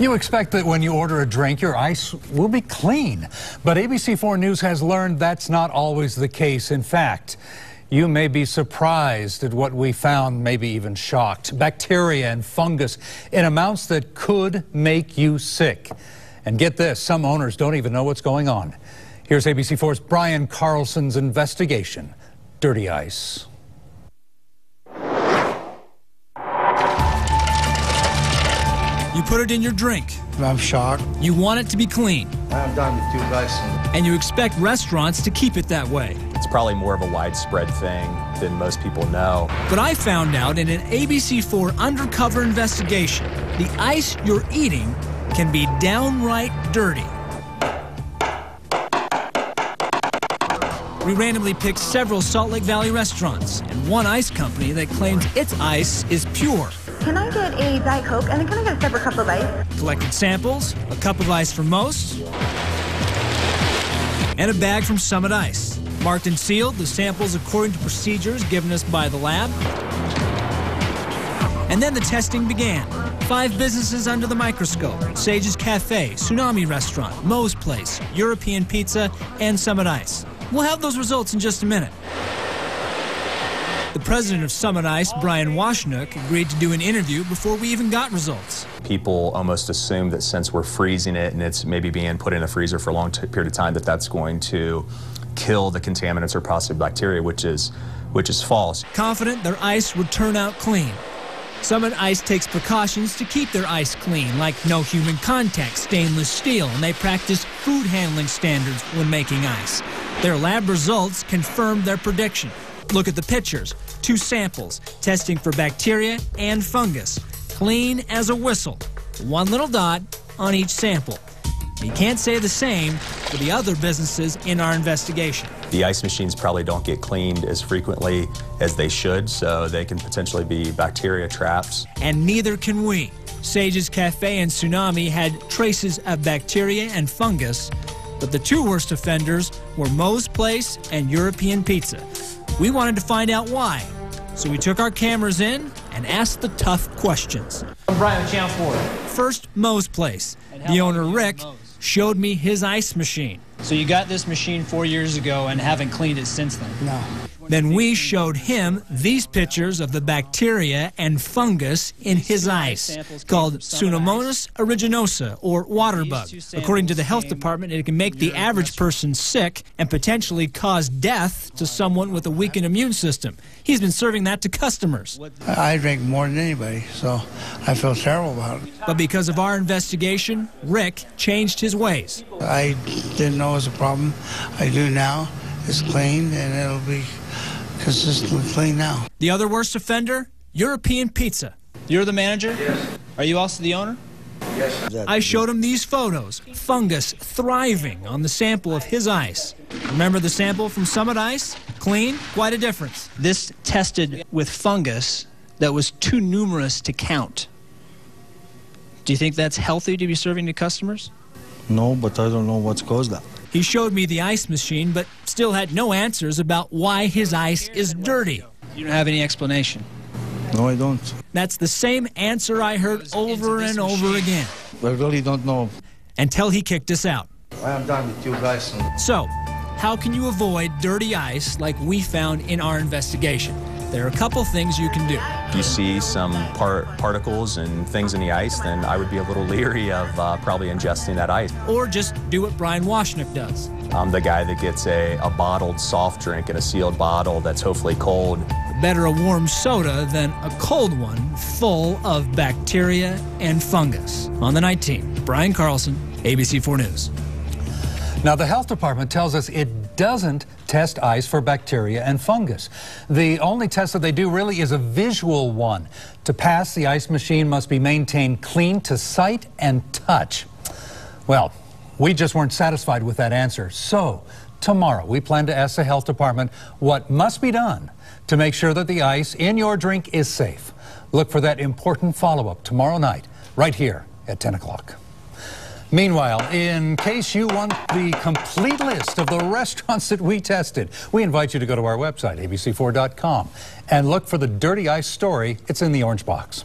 You expect that when you order a drink, your ice will be clean. But ABC4 News has learned that's not always the case. In fact, you may be surprised at what we found, maybe even shocked. Bacteria and fungus in amounts that could make you sick. And get this, some owners don't even know what's going on. Here's ABC4's Brian Carlson's investigation Dirty Ice. You put it in your drink. I'm shocked. You want it to be clean. I'm done with you guys. And you expect restaurants to keep it that way. It's probably more of a widespread thing than most people know. But I found out in an ABC4 undercover investigation the ice you're eating can be downright dirty. We randomly picked several Salt Lake Valley restaurants and one ice company that claims its ice is pure. Can I get a Diet Coke and then can I get a separate cup of ice? Collected samples, a cup of ice for most, and a bag from Summit Ice. Marked and sealed, the samples according to procedures given us by the lab. And then the testing began. Five businesses under the microscope Sage's Cafe, Tsunami Restaurant, Moe's Place, European Pizza, and Summit Ice. We'll have those results in just a minute. The president of Summit Ice, Brian Washnook, agreed to do an interview before we even got results. People almost assume that since we're freezing it and it's maybe being put in a freezer for a long period of time, that that's going to kill the contaminants or possibly bacteria, which is, which is false. Confident their ice would turn out clean. Summit Ice takes precautions to keep their ice clean, like no human contact stainless steel, and they practice food handling standards when making ice. Their lab results confirmed their prediction. Look at the pictures. Two samples, testing for bacteria and fungus. Clean as a whistle. One little dot on each sample. You can't say the same for the other businesses in our investigation. The ice machines probably don't get cleaned as frequently as they should, so they can potentially be bacteria traps. And neither can we. Sage's Cafe and Tsunami had traces of bacteria and fungus, but the two worst offenders were Moe's Place and European Pizza. We wanted to find out why, so we took our cameras in and asked the tough questions. I'm Brian with Channel 4. First, Moe's Place. The owner, Rick, showed me his ice machine. So you got this machine four years ago and haven't cleaned it since then? No. Then we showed him these pictures of the bacteria and fungus in his ice, called Pseudomonas aeruginosa, or water bug. According to the health department, it can make the average person sick and potentially cause death to someone with a weakened immune system. He's been serving that to customers. I drink more than anybody, so I feel terrible about it. But because of our investigation, Rick changed his ways. I didn't know it was a problem. I do now. It's clean and it'll be consistently clean now. The other worst offender? European Pizza. You're the manager? Yes. Are you also the owner? Yes. I showed him these photos. Fungus thriving on the sample of his ice. Remember the sample from Summit Ice? Clean? Quite a difference. This tested with fungus that was too numerous to count. Do you think that's healthy to be serving to customers? No, but I don't know what's caused that. He showed me the ice machine, but still had no answers about why his ice is dirty. You don't have any explanation. No, I don't. That's the same answer I heard over and over again. I really don't know. Until he kicked us out. I'm done with you guys. So, how can you avoid dirty ice like we found in our investigation? There are a couple things you can do. If you see some par particles and things in the ice, then I would be a little leery of uh, probably ingesting that ice. Or just do what Brian Washnook does. I'm the guy that gets a, a bottled soft drink in a sealed bottle that's hopefully cold. Better a warm soda than a cold one full of bacteria and fungus. On the night team, Brian Carlson, ABC4 News. Now, the health department tells us it doesn't test ice for bacteria and fungus. The only test that they do really is a visual one. To pass, the ice machine must be maintained clean to sight and touch. Well, we just weren't satisfied with that answer. So, tomorrow, we plan to ask the health department what must be done to make sure that the ice in your drink is safe. Look for that important follow up tomorrow night, right here at 10 o'clock. Meanwhile, in case you want the complete list of the restaurants that we tested, we invite you to go to our website, abc4.com, and look for the Dirty Ice story. It's in the orange box.